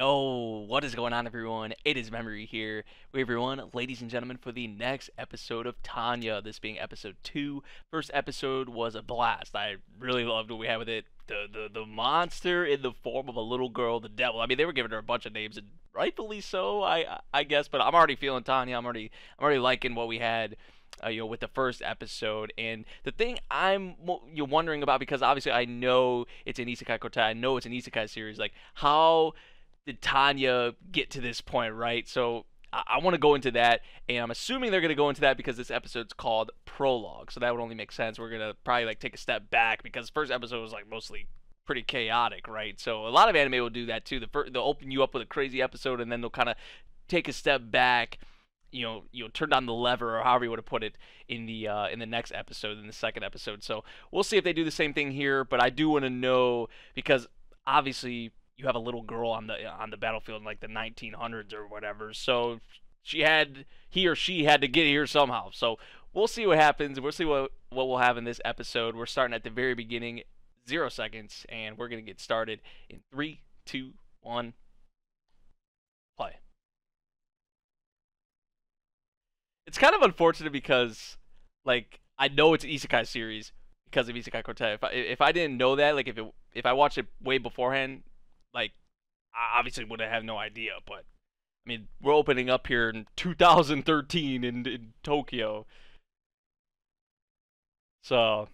Yo, what is going on, everyone? It is Memory here. We everyone, ladies and gentlemen, for the next episode of Tanya. This being episode two. First episode was a blast. I really loved what we had with it. The the the monster in the form of a little girl, the devil. I mean, they were giving her a bunch of names, and rightfully so, I I guess. But I'm already feeling Tanya. I'm already I'm already liking what we had. Uh, you know, with the first episode, and the thing I'm you're wondering about because obviously I know it's an Isekai Kotai, I know it's an Isekai series. Like, how did Tanya get to this point, right? So I, I want to go into that, and I'm assuming they're going to go into that because this episode's called Prologue, so that would only make sense. We're going to probably like take a step back because the first episode was like mostly pretty chaotic, right? So a lot of anime will do that too. The first, they'll open you up with a crazy episode, and then they'll kind of take a step back. You know, you know, turn down the lever, or however you want to put it, in the uh, in the next episode, in the second episode. So we'll see if they do the same thing here. But I do want to know because obviously you have a little girl on the on the battlefield in like the 1900s or whatever. So she had he or she had to get here somehow. So we'll see what happens. We'll see what what we'll have in this episode. We're starting at the very beginning, zero seconds, and we're gonna get started in three, two, one, play. It's kind of unfortunate because, like, I know it's an isekai series because of Isekai Quartet. If I if I didn't know that, like, if it if I watched it way beforehand, like I obviously would have no idea, but I mean, we're opening up here in 2013 in, in Tokyo. So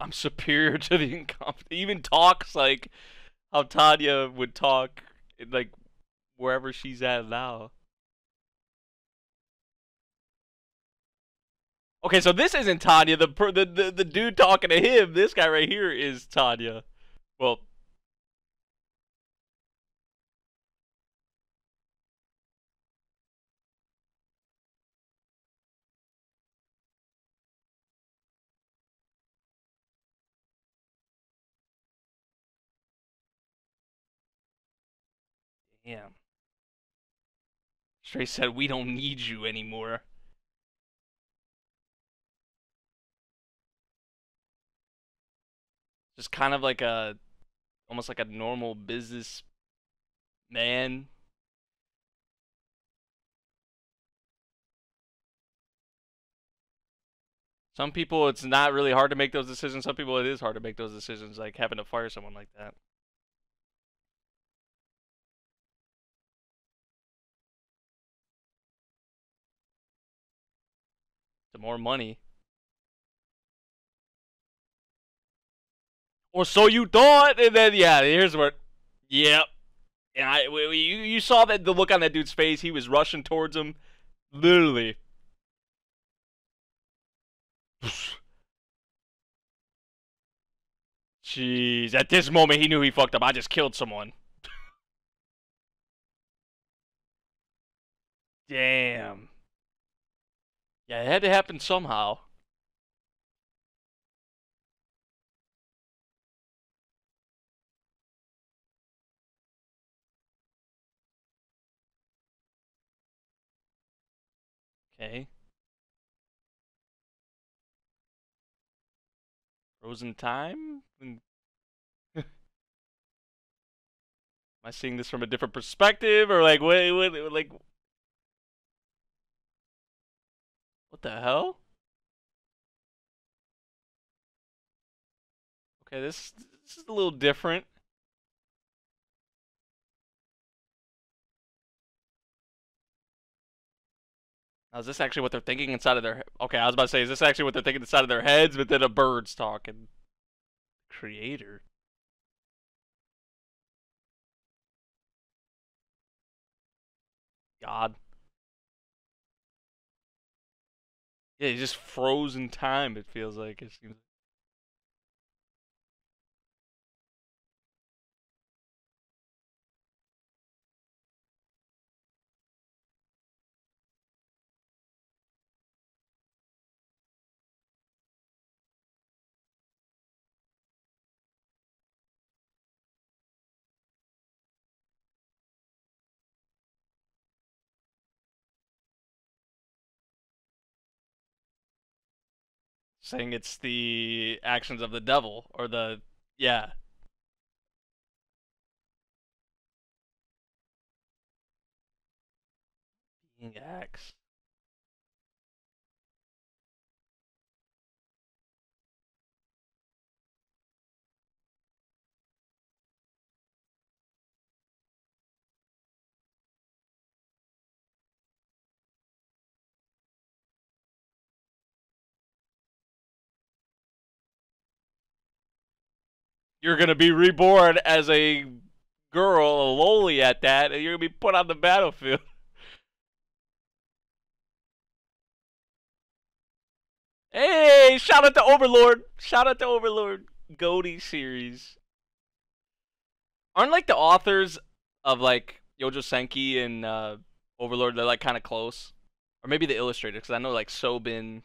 I'm superior to the incompetent. Even talks like how Tanya would talk, like wherever she's at now. Okay, so this isn't Tanya. The, the the the dude talking to him, this guy right here is Tanya. Well, damn. Stray said, "We don't need you anymore." Just kind of like a almost like a normal business man. Some people it's not really hard to make those decisions. Some people it is hard to make those decisions, like having to fire someone like that. The more money. Or so you thought, and then yeah, here's where, yep. And I, we, we, you, you saw that the look on that dude's face. He was rushing towards him, literally. Jeez, at this moment he knew he fucked up. I just killed someone. Damn. Yeah, it had to happen somehow. Okay. Frozen time? Hmm. Am I seeing this from a different perspective or like wait, wait like What the hell? Okay, this this is a little different. Now, is this actually what they're thinking inside of their? Okay, I was about to say, is this actually what they're thinking inside of their heads? But then a bird's talking. Creator. God. Yeah, he's just frozen time. It feels like it seems. Saying it's the actions of the devil or the yeah. Being. You're gonna be reborn as a girl, a loli at that, and you're gonna be put on the battlefield. Hey, shout out to Overlord. Shout out to Overlord. Goaty series. Aren't like the authors of like Youjo Senki and uh, Overlord, they're like kind of close? Or maybe the illustrator, because I know like so-bin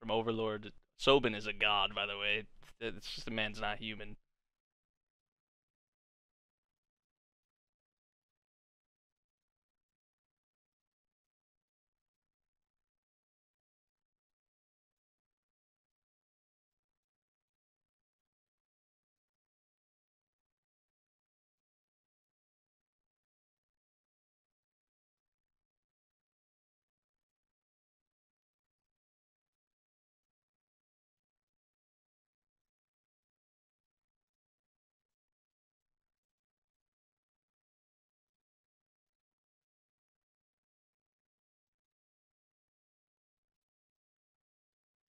from Overlord. so-bin is a god, by the way. It's just the man's not human.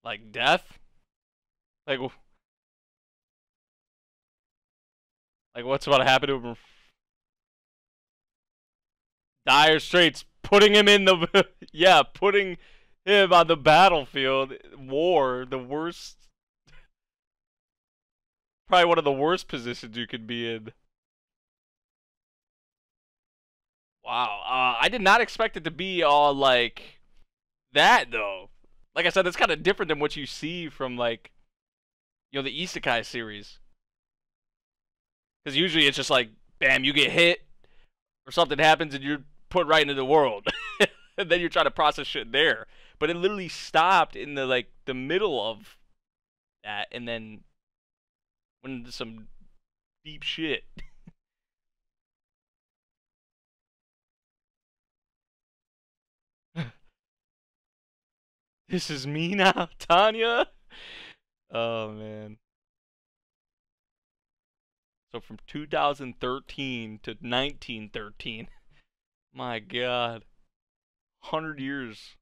Like death? Like, like what's about to happen to him? Dire Straits putting him in the yeah, putting him on the battlefield. War, the worst, probably one of the worst positions you could be in. Wow, uh, I did not expect it to be all like that though like I said, it's kind of different than what you see from like, you know, the Isekai series. Because usually it's just like, bam, you get hit, or something happens, and you're put right into the world, and then you're trying to process shit there. But it literally stopped in the like the middle of that, and then went into some deep shit. This is me now, Tanya. Oh man. So from 2013 to 1913. My god. 100 years.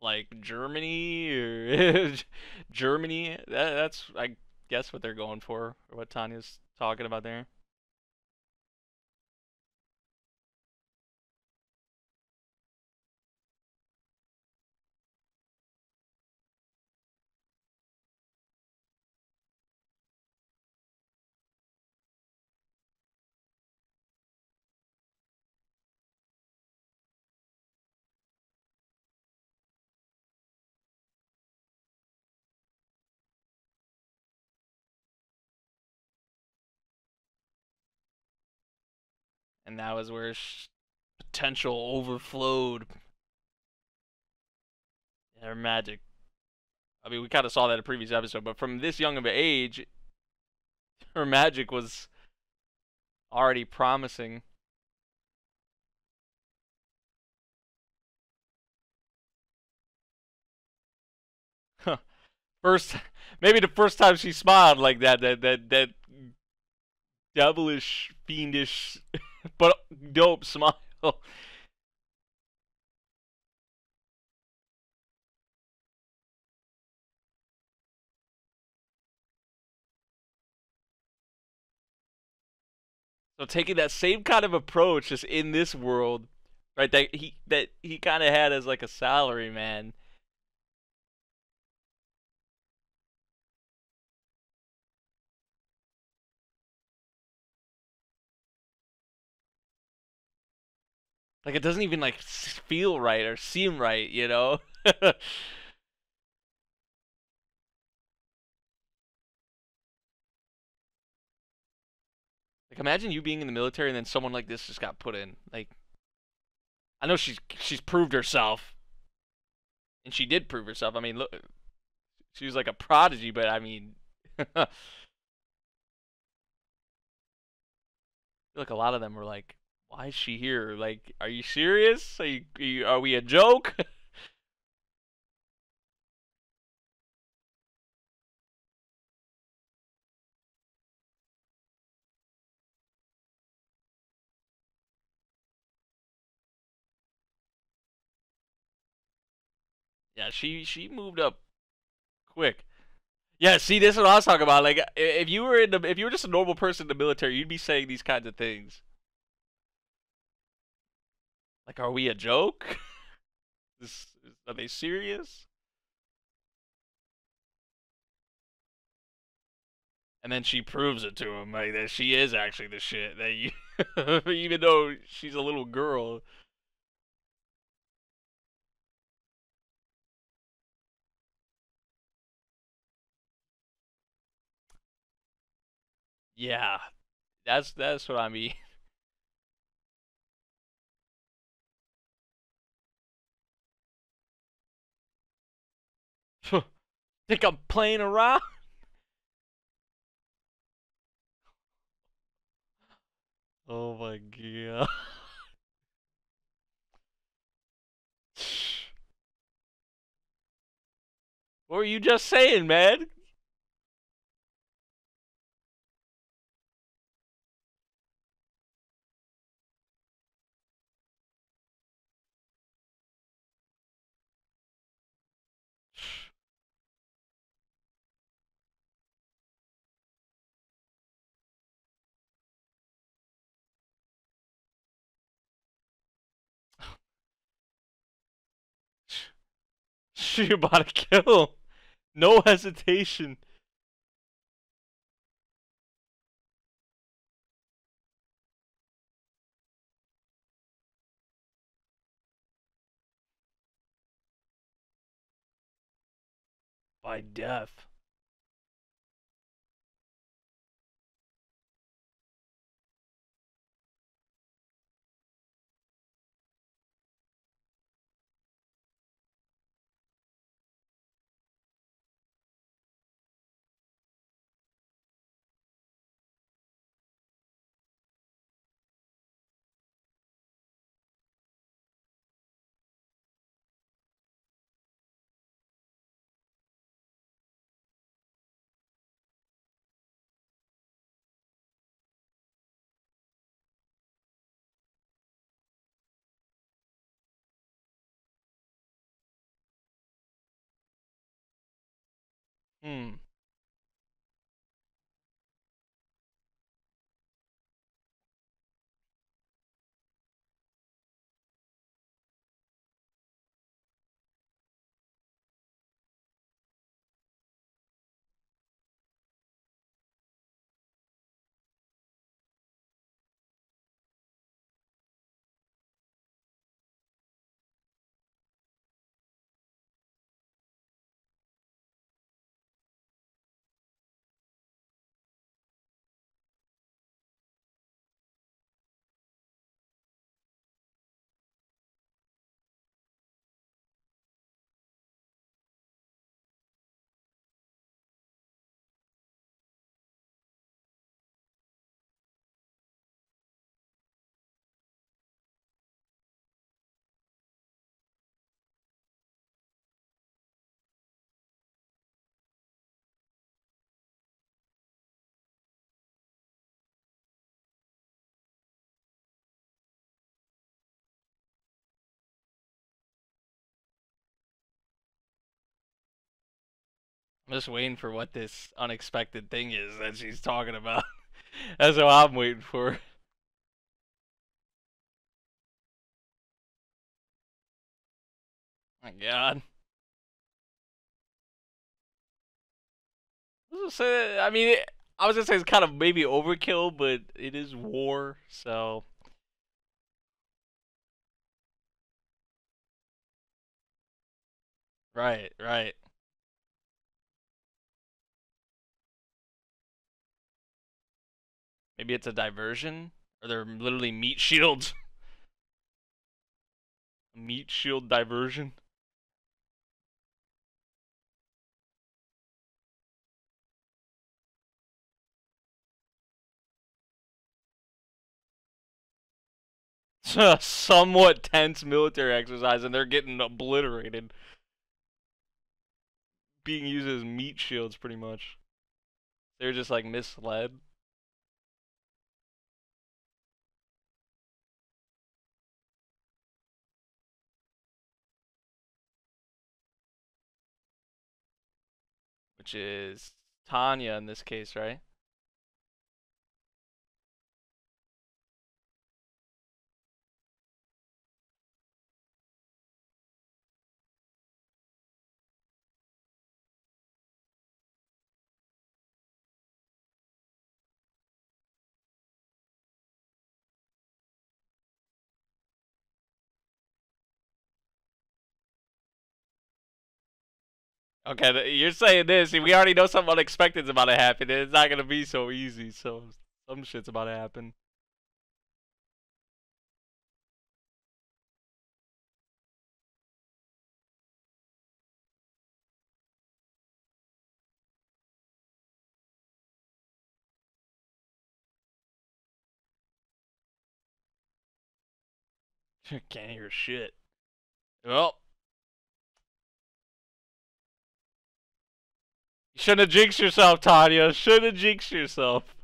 Like Germany or Germany. That, that's I guess what they're going for, or what Tanya's talking about there. And that was where potential overflowed. Her magic. I mean, we kind of saw that in a previous episode, but from this young of an age, her magic was already promising. First, maybe the first time she smiled like that, that that that devilish, fiendish but dope smile. So taking that same kind of approach just in this world, right? That he that he kind of had as like a salary man. Like it doesn't even like feel right or seem right, you know? Like imagine you being in the military and then someone like this just got put in. Like I know she's she's proved herself. And she did prove herself. I mean, look she was like a prodigy, but I mean like a lot of them were like "Why is she here? Like, are you serious? Are you, are, you, are we a joke?" yeah, she she moved up quick. Yeah, see, this is what I was talking about. Like, if you were in the, if you were just a normal person in the military, you'd be saying these kinds of things. Like, are we a joke? This, are they serious? And then she proves it to him, like that she is actually the shit. That you, even though she's a little girl. Yeah, that's that's what I mean. Think I'm playing around? Oh my god. what were you just saying, man? She about to kill. No hesitation. By death. Hmm. I'm just waiting for what this unexpected thing is that she's talking about. That's what I'm waiting for. My God. I mean, I was gonna say it's kind of maybe overkill, but it is war, so. Right, right. Maybe it's a diversion? Or they're literally meat shields? meat shield diversion? It's a somewhat tense military exercise and they're getting obliterated. Being used as meat shields pretty much. They're just like misled. Which is Tanya in this case, right? Okay, you're saying this. We already know something unexpected is about to happen. It's not gonna be so easy. So some shit's about to happen. Can't hear shit. Well. Shouldn't have jinxed yourself, Tanya. Shouldn't have jinxed yourself.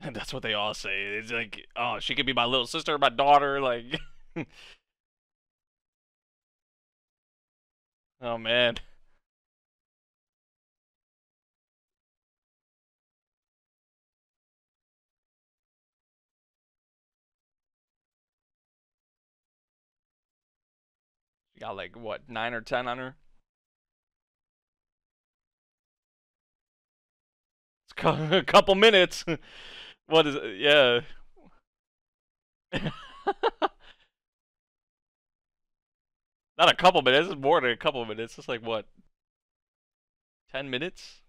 And that's what they all say. It's like, oh, she could be my little sister, my daughter, like. oh man. Got like what nine or ten on her. It's a couple minutes. what is it? Yeah. Not a couple minutes. It's more than a couple minutes. It's like what? Ten minutes?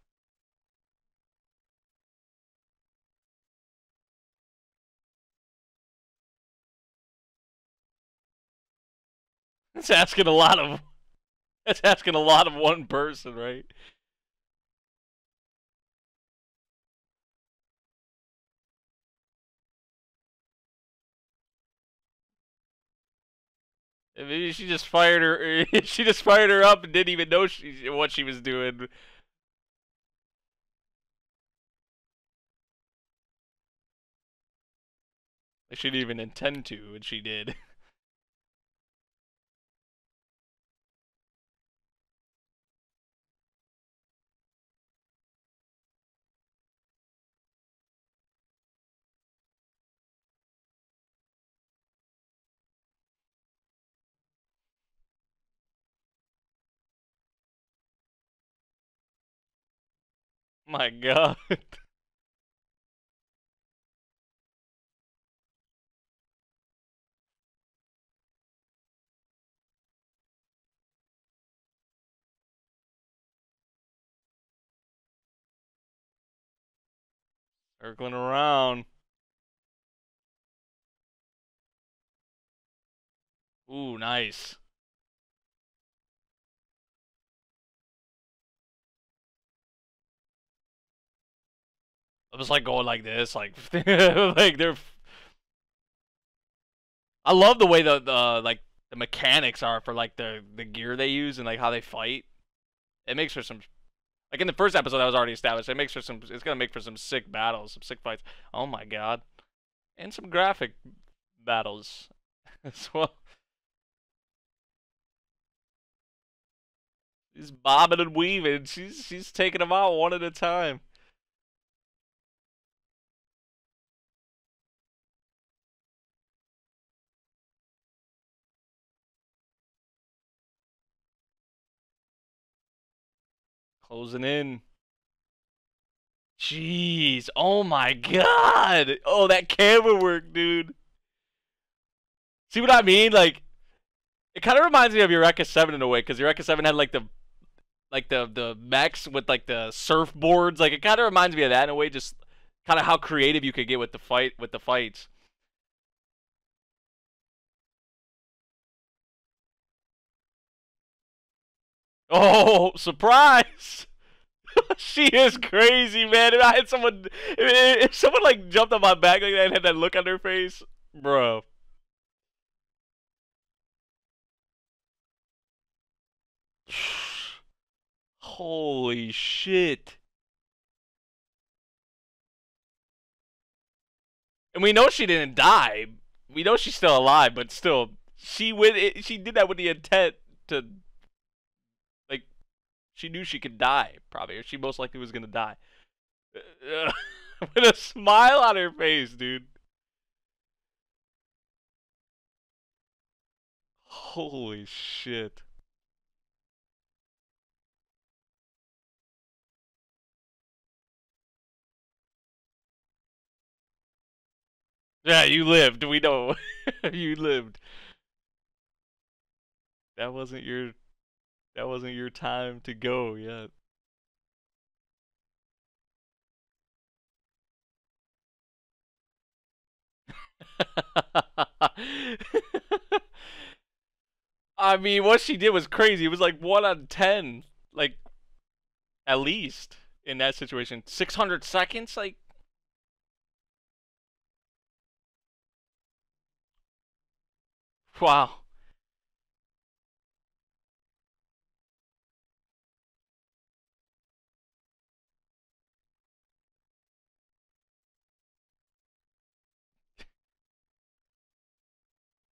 It's asking a lot of. It's asking a lot of one person, right? Maybe she just fired her. she just fired her up and didn't even know she, what she was doing. She didn't even intend to, and she did. My god. Circling around. Ooh, nice. I was like going like this, like like they're. I love the way the the like the mechanics are for like the the gear they use and like how they fight. It makes for some like in the first episode that was already established. It makes for some. It's gonna make for some sick battles, some sick fights. Oh my god, and some graphic battles as well. She's bobbing and weaving. She's she's taking them out one at a time. Closing in. Jeez. Oh my god. Oh, that camera work, dude. See what I mean? Like, it kind of reminds me of Eureka 7 in a way, because Eureka 7 had like the like the the mechs with like the surfboards. Like it kind of reminds me of that in a way. Just kind of how creative you could get with the fight with the fights. Oh, surprise! she is crazy, man. If I had someone, if someone like jumped on my back like that and had that look on their face, bro. Holy shit. And we know she didn't die. We know she's still alive, but still, she went. She did that with the intent to, she knew she could die. Probably, or she most likely was gonna die. with a smile on her face, dude. Holy shit. Yeah, you lived. We know. you lived. That wasn't your that wasn't your time to go yet. I mean, what she did was crazy. It was like 1 out of 10. Like, at least in that situation. 600 seconds? Like, Wow.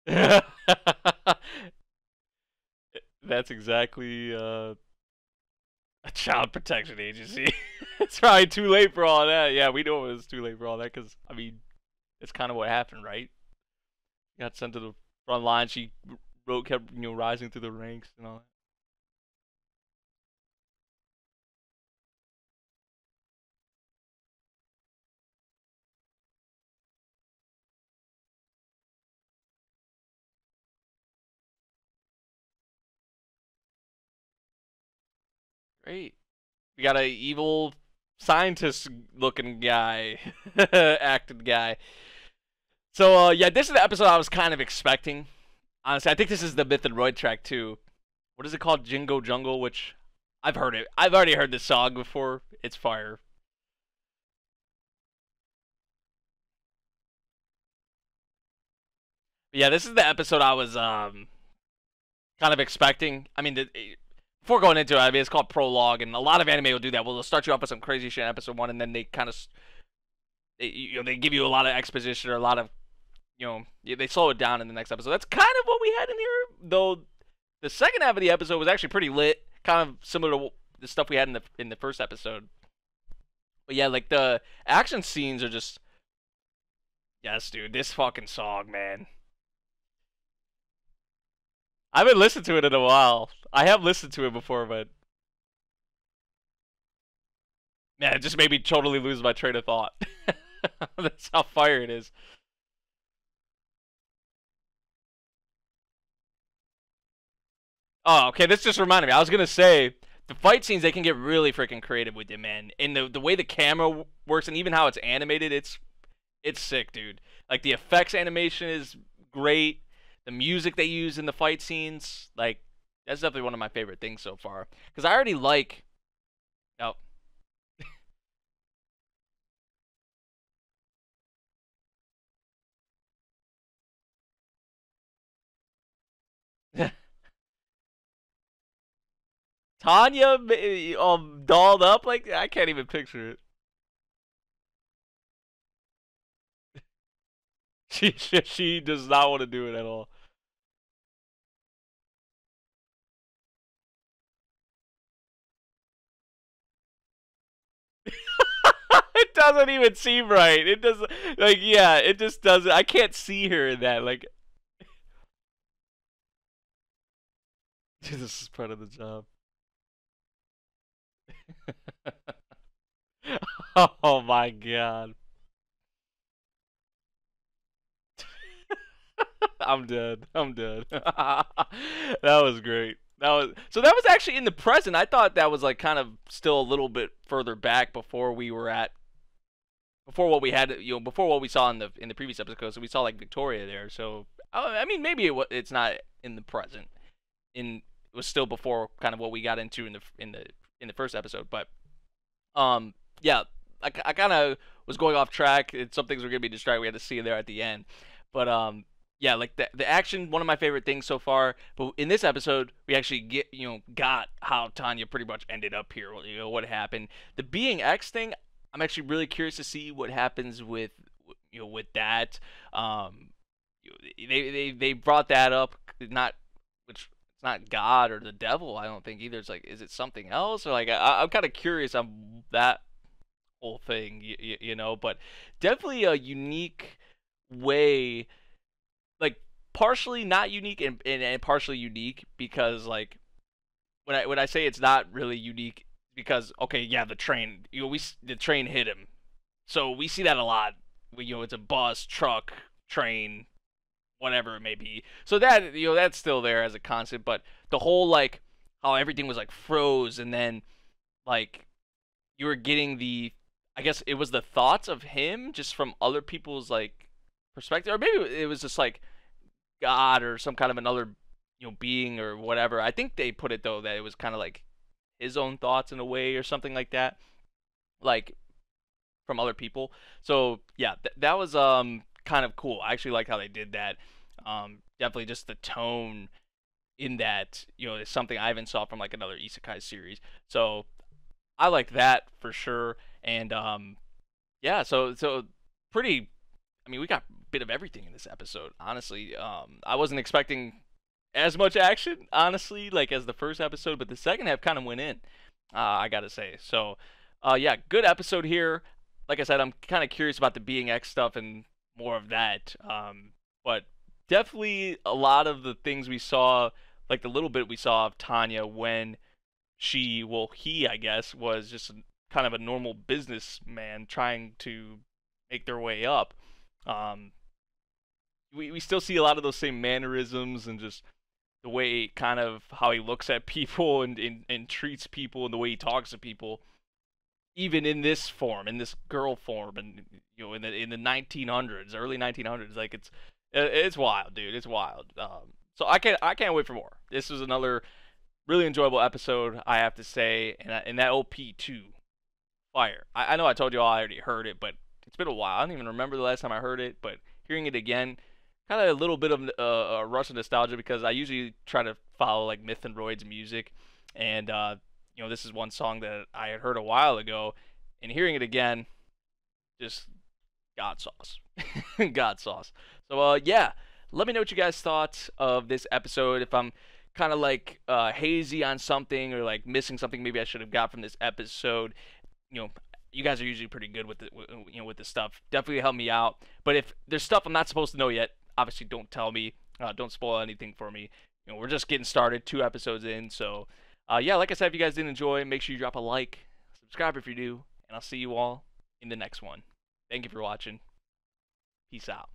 That's exactly uh, a child protection agency. it's probably too late for all that. Yeah, we know it was too late for all that because I mean, it's kind of what happened, right? Got sent to the front line. She wrote, kept you know rising through the ranks and all that. Great. We got a evil scientist looking guy, acted guy. So uh, yeah, this is the episode I was kind of expecting. Honestly, I think this is the Myth and Roid track too. What is it called? Jingo Jungle, which I've heard it. I've already heard this song before. It's fire. Yeah, this is the episode I was um kind of expecting. I mean, the, before going into it, I mean, it's called prologue, and a lot of anime will do that. Well, they'll start you off with some crazy shit in episode one, and then they kind of, you know, they give you a lot of exposition or a lot of you know, they slow it down in the next episode. That's kind of what we had in here, though. The second half of the episode was actually pretty lit, kind of similar to the stuff we had in the in the first episode. But yeah, like the action scenes are just, yes, dude, this fucking song, man. I haven't listened to it in a while. I have listened to it before, but man, it just made me totally lose my train of thought. That's how fire it is. Oh, okay. This just reminded me. I was gonna say the fight scenes they can get really freaking creative with it, man. And the the way the camera works and even how it's animated, it's it's sick, dude. Like the effects animation is great. The music they use in the fight scenes, like that's definitely one of my favorite things so far. Because I already like. Oh. Tanya um dolled up like I can't even picture it. she, she she does not want to do it at all. Doesn't even seem right. It doesn't like yeah, it just doesn't I can't see her in that like this is part of the job. oh my god. I'm dead. I'm dead. that was great. that was so that was actually in the present. I thought that was like kind of still a little bit further back before we were at before what we had, you know, before what we saw in the in the previous episode. So we saw like Victoria there. So I mean, maybe it, it's not in the present. In it was still before kind of what we got into in the in the in the first episode. But um, yeah, I, I kind of was going off track. It's some things were gonna be distracted. We had to see there at the end. But um, yeah, like the the action, one of my favorite things so far. But in this episode, we actually get you know got how Tanya pretty much ended up here. You know what happened. The being X thing, I'm actually really curious to see what happens with you know with that. Um, they they they brought that up, not which it's not God or the devil. I don't think either. It's like is it something else or like I, I'm kind of curious on that whole thing, you, you know. But definitely a unique way like partially not unique and, and, and partially unique because like when I when I say it's not really unique because okay yeah the train you know we the train hit him. So we see that a lot. We, you know it's a bus truck train whatever it may be. So that you know that's still there as a concept but the whole like how everything was like froze and then like you were getting the I guess it was the thoughts of him just from other people's like perspective or maybe it was just like god or some kind of another you know being or whatever. I think they put it though that it was kind of like his own thoughts in a way or something like that, like from other people. So yeah, th- that was um kind of cool. I actually like how they did that. Um, definitely just the tone in that you know is something I haven't saw from like another isekai series. So I like that for sure. And um, yeah, so so pretty. I mean, we got a bit of everything in this episode. Honestly, um, I wasn't expecting as much action, honestly, like as the first episode, but the second half kind of went in. Uh, I gotta say. So, uh, yeah, good episode here. Like I said, I'm kind of curious about the being X stuff and more of that. Um, but definitely a lot of the things we saw, like the little bit we saw of Tanya when she, well, he, I guess, was just kind of a normal businessman trying to make their way up. Um, we, we still see a lot of those same mannerisms and just the way kind of how he looks at people and, and, and treats people and the way he talks to people even in this form in this girl form and you know in the in the 1900s early 1900s like it's it's wild dude it's wild. Um, so i can't i can't wait for more. This was another really enjoyable episode i have to say and, and that op2 fire. I, I know i told you all i already heard it but it's been a while. I don't even remember the last time i heard it but hearing it again kind of a little bit of uh, a rush of nostalgia because I usually try to follow like Myth and Roid's music, and uh, you know this is one song that I had heard a while ago, and hearing it again, just God sauce, God sauce. So uh, yeah, let me know what you guys thought of this episode. If I'm kind of like uh, hazy on something or like missing something, maybe I should have got from this episode. You know, you guys are usually pretty good with the you know with the stuff. Definitely help me out. But if there's stuff I'm not supposed to know yet, obviously don't tell me. Uh, don't spoil anything for me. You know, we're just getting started, two episodes in. So, uh, yeah, like I said, if you guys did enjoy, make sure you drop a like, subscribe if you do, and I'll see you all in the next one. Thank you for watching. Peace out.